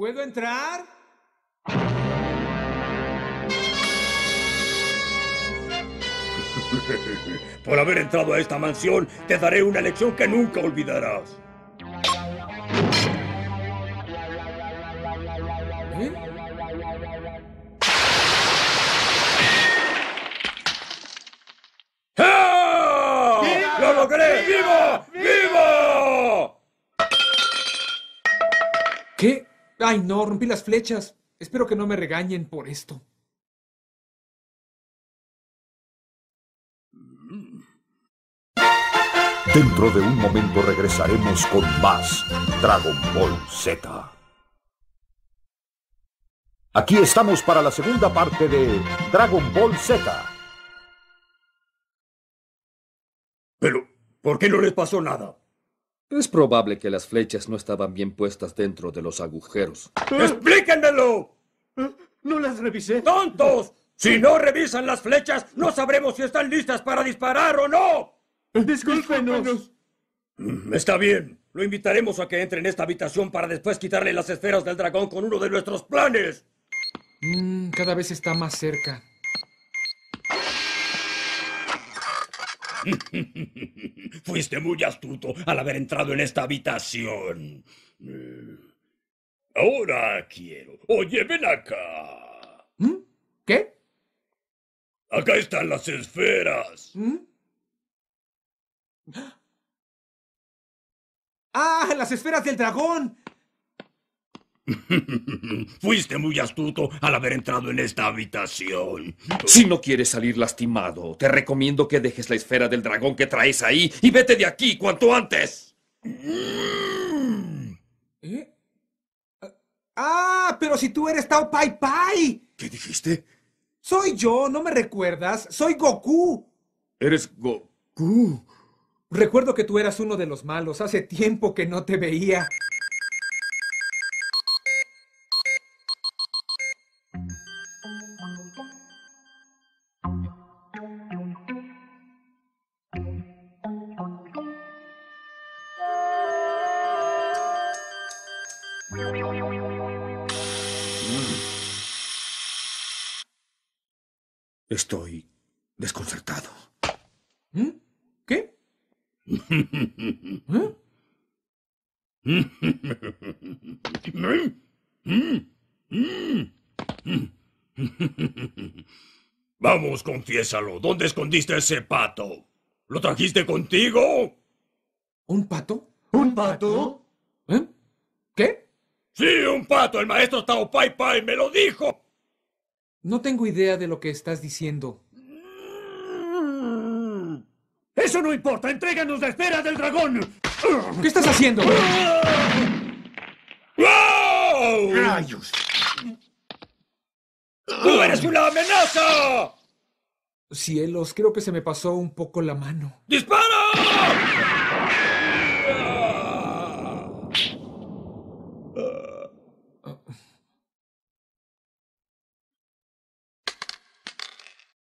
¿Puedo entrar? Por haber entrado a esta mansión, te daré una lección que nunca olvidarás. ¿Eh? ¡Ah! ¡Lo logré! ¡Vivo! Ay, no, rompí las flechas. Espero que no me regañen por esto. Dentro de un momento regresaremos con más Dragon Ball Z. Aquí estamos para la segunda parte de Dragon Ball Z. Pero, ¿por qué no les pasó nada? Es probable que las flechas no estaban bien puestas dentro de los agujeros. ¡Explíquenmelo! No las revisé. ¡Tontos! Si no revisan las flechas, no sabremos si están listas para disparar o no. Discúlpenos. Está bien. Lo invitaremos a que entre en esta habitación para después quitarle las esferas del dragón con uno de nuestros planes. Mm, cada vez está más cerca. Fuiste muy astuto al haber entrado en esta habitación. Eh, Ahora quiero. Oye, ven acá. ¿Mm? ¿Qué? Acá están las esferas. ¿Mm? ¡Ah! ¡Las esferas del dragón! Fuiste muy astuto al haber entrado en esta habitación. Si no quieres salir lastimado, te recomiendo que dejes la esfera del dragón que traes ahí y vete de aquí cuanto antes. ¿Eh? ¡Ah! Pero si tú eres Tao Pai Pai. ¿Qué dijiste? Soy yo, ¿no me recuerdas? Soy Goku. Eres Goku. Recuerdo que tú eras uno de los malos. Hace tiempo que no te veía. Estoy desconcertado. ¿Mm? ¿Qué? ¿Eh? Vamos, confiésalo. ¿Dónde escondiste ese pato? ¿Lo trajiste contigo? ¿Un pato? ¿Un pato? ¿Eh? ¿Qué? Sí, un pato. El maestro Tao Pai Pai me lo dijo. No tengo idea de lo que estás diciendo. Eso no importa. Entréganos la esfera del dragón. ¿Qué estás haciendo? ¡Wow! Rayos. ¡Tú eres una amenaza! Cielos, creo que se me pasó un poco la mano. ¡Dispara!